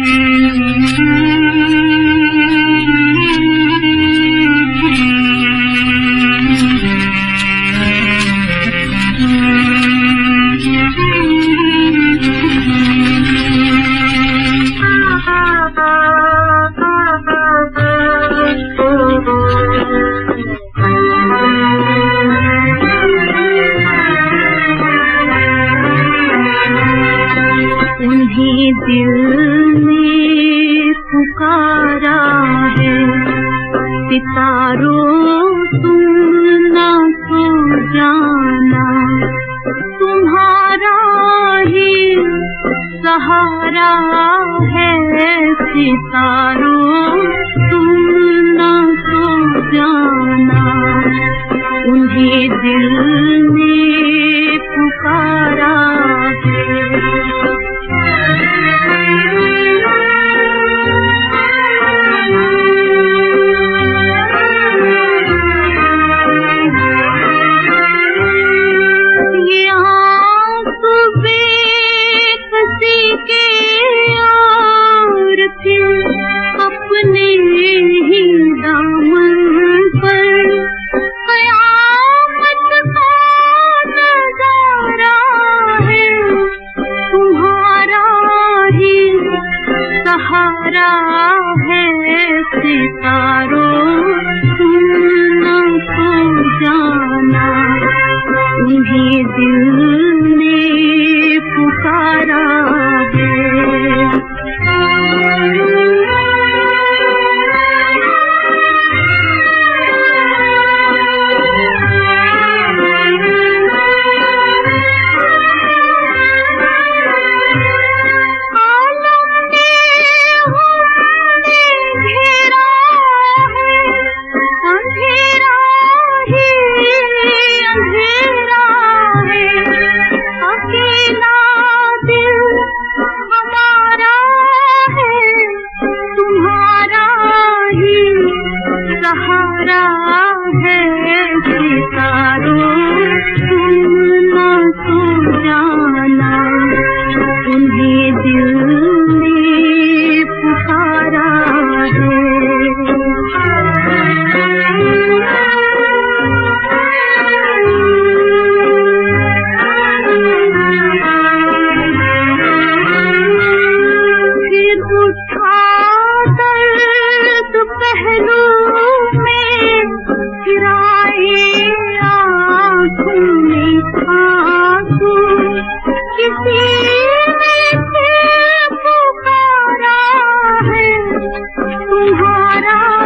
Mm-hmm. दिल पुकारा है। सितारों तुम न सो जाना। तुम्हारा ही सहारा है सितारों। अपने ही दामन पर। कयामत है तुम्हारा ही सहारा है सितारों सहारा है सितारों तारा